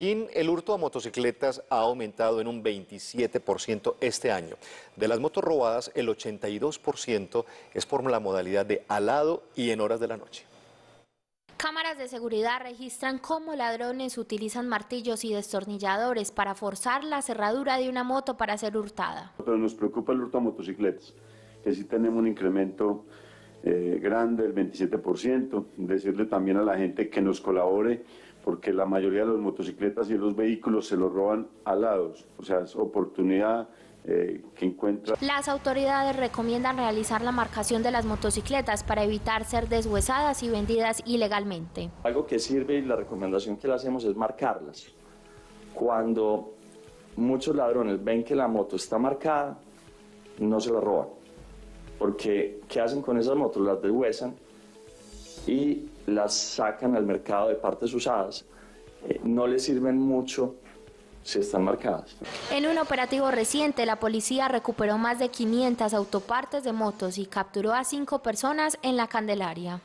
El hurto a motocicletas ha aumentado en un 27% este año. De las motos robadas, el 82% es por la modalidad de alado y en horas de la noche. Cámaras de seguridad registran cómo ladrones utilizan martillos y destornilladores para forzar la cerradura de una moto para ser hurtada. Pero nos preocupa el hurto a motocicletas, que sí tenemos un incremento eh, grande del 27%. Decirle también a la gente que nos colabore porque la mayoría de las motocicletas y los vehículos se los roban alados, o sea, es oportunidad eh, que encuentra. Las autoridades recomiendan realizar la marcación de las motocicletas para evitar ser deshuesadas y vendidas ilegalmente. Algo que sirve y la recomendación que le hacemos es marcarlas. Cuando muchos ladrones ven que la moto está marcada, no se la roban. Porque, ¿qué hacen con esas motos? Las deshuesan y las sacan al mercado de partes usadas, eh, no les sirven mucho si están marcadas. En un operativo reciente, la policía recuperó más de 500 autopartes de motos y capturó a cinco personas en la Candelaria.